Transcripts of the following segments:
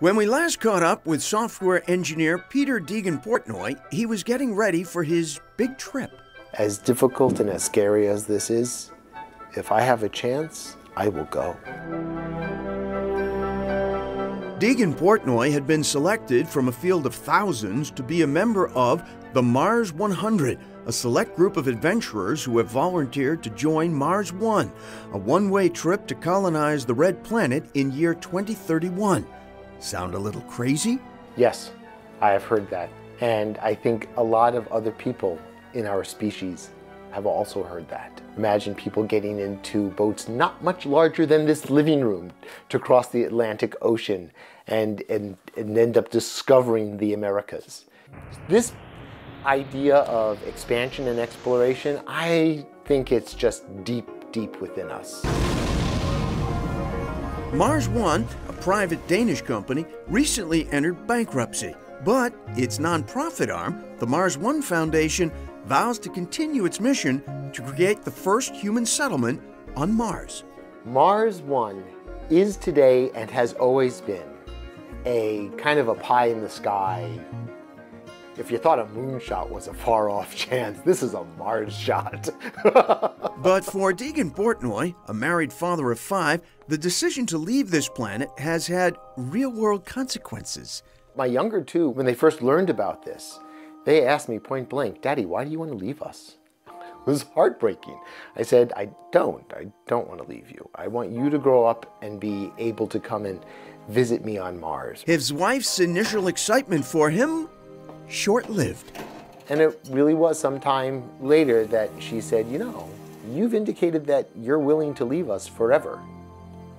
When we last caught up with software engineer Peter Degen-Portnoy, he was getting ready for his big trip. As difficult and as scary as this is, if I have a chance, I will go. Degen-Portnoy had been selected from a field of thousands to be a member of the Mars 100, a select group of adventurers who have volunteered to join Mars One, a one way trip to colonize the Red Planet in year 2031. Sound a little crazy? Yes, I have heard that. And I think a lot of other people in our species have also heard that. Imagine people getting into boats not much larger than this living room to cross the Atlantic Ocean and, and, and end up discovering the Americas. This idea of expansion and exploration, I think it's just deep, deep within us. Mars One, a private Danish company, recently entered bankruptcy. But its nonprofit arm, the Mars One Foundation, vows to continue its mission to create the first human settlement on Mars. Mars One is today and has always been a kind of a pie in the sky. If you thought a moonshot was a far off chance, this is a Mars shot. but for Degen-Portnoy, a married father of five, the decision to leave this planet has had real world consequences. My younger two, when they first learned about this, they asked me point blank, Daddy, why do you want to leave us? It was heartbreaking. I said, I don't. I don't want to leave you. I want you to grow up and be able to come and visit me on Mars. His wife's initial excitement for him, short lived. And it really was sometime later that she said, You know, you've indicated that you're willing to leave us forever.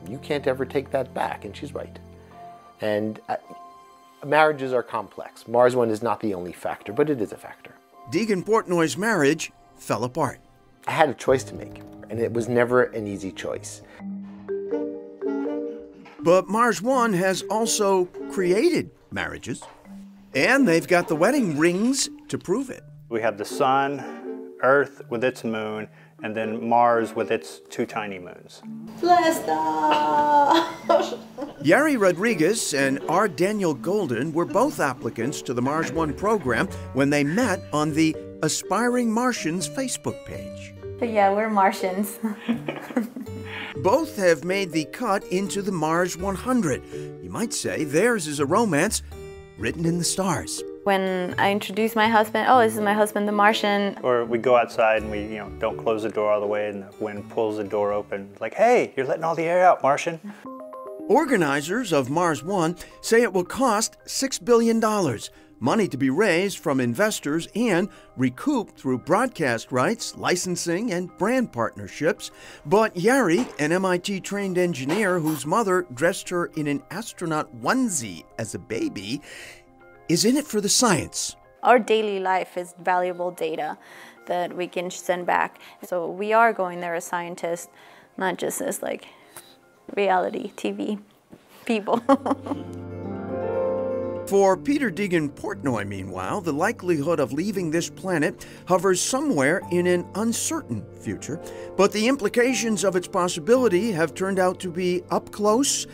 You can't ever take that back. And she's right. And uh, marriages are complex. Mars one is not the only factor, but it is a factor. Degen-Portnoy's marriage fell apart. I had a choice to make, and it was never an easy choice. But Mars One has also created marriages, and they've got the wedding rings to prove it. We have the sun, Earth with its moon, and then Mars with its two tiny moons. Blessed Yari Rodriguez and R. Daniel Golden were both applicants to the Mars One program when they met on the Aspiring Martians Facebook page. Yeah, we're Martians. both have made the cut into the Mars 100. You might say theirs is a romance written in the stars. When I introduce my husband, oh, this is my husband, the Martian. Or we go outside and we, you know, don't close the door all the way and the wind pulls the door open. Like, hey, you're letting all the air out, Martian. Organizers of Mars One say it will cost $6 billion, money to be raised from investors and recouped through broadcast rights, licensing, and brand partnerships. But Yari, an MIT trained engineer whose mother dressed her in an astronaut onesie as a baby, is in it for the science. Our daily life is valuable data that we can send back. So we are going there as scientists, not just as like reality TV people. For Peter Degen-Portnoy, meanwhile, the likelihood of leaving this planet hovers somewhere in an uncertain future, but the implications of its possibility have turned out to be up close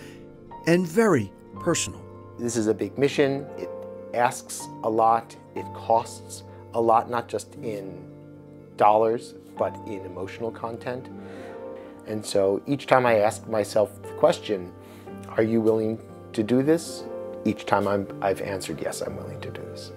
and very personal. This is a big mission. It asks a lot, it costs a lot, not just in dollars, but in emotional content. And so each time I ask myself the question, are you willing to do this? Each time I'm, I've answered, yes, I'm willing to do this.